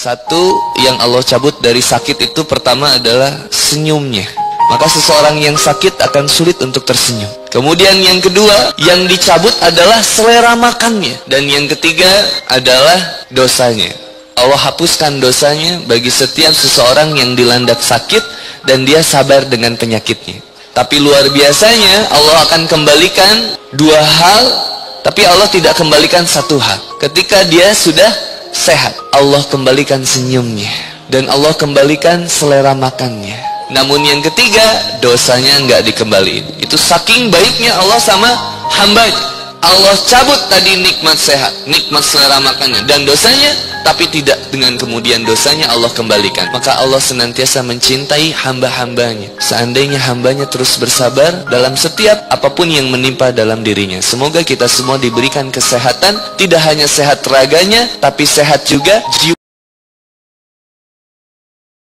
Satu yang Allah cabut dari sakit itu pertama adalah senyumnya. Maka seseorang yang sakit akan sulit untuk tersenyum. Kemudian yang kedua, yang dicabut adalah selera makannya. Dan yang ketiga adalah dosanya. Allah hapuskan dosanya bagi setiap seseorang yang dilandak sakit dan dia sabar dengan penyakitnya. Tapi luar biasanya Allah akan kembalikan dua hal, tapi Allah tidak kembalikan satu hal. Ketika dia sudah sehat, Allah kembalikan senyumnya dan Allah kembalikan selera makannya. Namun yang ketiga, dosanya nggak dikembaliin. Itu saking baiknya Allah sama hambanya. Allah cabut tadi nikmat sehat, nikmat selera makannya dan dosanya, tapi tidak dengan kemudian dosanya Allah kembalikan. Maka Allah senantiasa mencintai hamba-hambanya. Seandainya hambanya terus bersabar dalam setiap apa pun yang menimpa dalam dirinya. Semoga kita semua diberikan kesehatan, tidak hanya sehat raganya, tapi sehat juga jiwa.